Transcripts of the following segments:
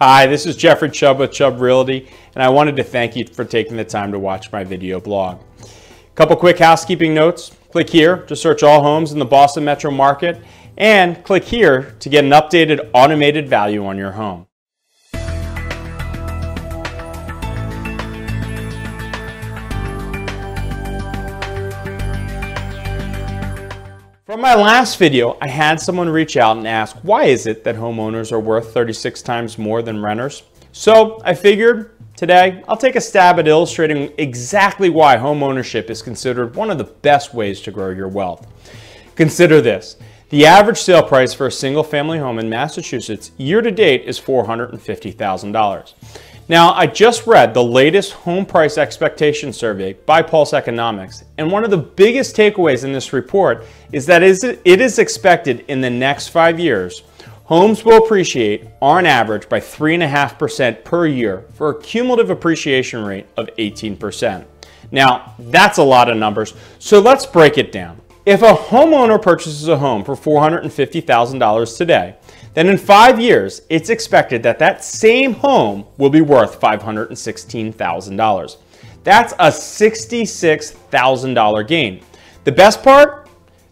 Hi, this is Jeffrey Chubb with Chubb Realty, and I wanted to thank you for taking the time to watch my video blog. A couple quick housekeeping notes. Click here to search all homes in the Boston metro market, and click here to get an updated automated value on your home. From my last video, I had someone reach out and ask, why is it that homeowners are worth 36 times more than renters? So I figured today I'll take a stab at illustrating exactly why homeownership is considered one of the best ways to grow your wealth. Consider this. The average sale price for a single family home in Massachusetts year to date is $450,000. Now, I just read the latest home price expectation survey by Pulsenomics, and one of the biggest takeaways in this report is that it is expected in the next five years, homes will appreciate on average by 3.5% per year for a cumulative appreciation rate of 18%. Now, that's a lot of numbers, so let's break it down. If a homeowner purchases a home for $450,000 today, then in five years, it's expected that that same home will be worth $516,000. That's a $66,000 gain. The best part?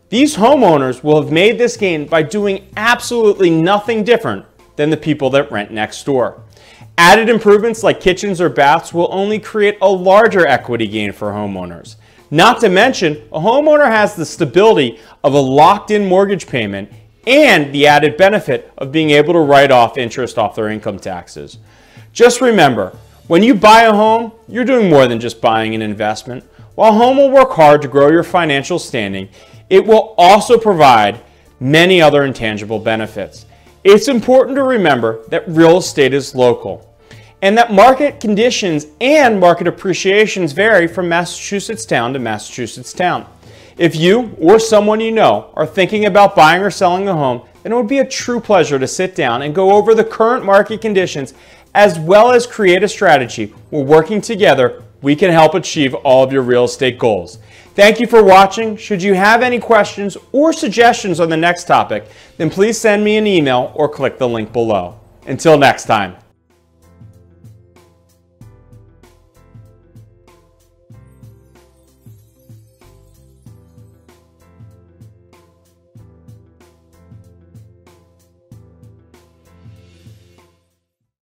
These homeowners will have made this gain by doing absolutely nothing different than the people that rent next door. Added improvements like kitchens or baths will only create a larger equity gain for homeowners. Not to mention, a homeowner has the stability of a locked in mortgage payment and the added benefit of being able to write off interest off their income taxes. Just remember, when you buy a home, you're doing more than just buying an investment. While home will work hard to grow your financial standing, it will also provide many other intangible benefits. It's important to remember that real estate is local and that market conditions and market appreciations vary from Massachusetts town to Massachusetts town. If you or someone you know are thinking about buying or selling a home, then it would be a true pleasure to sit down and go over the current market conditions as well as create a strategy where working together we can help achieve all of your real estate goals. Thank you for watching. Should you have any questions or suggestions on the next topic, then please send me an email or click the link below. Until next time.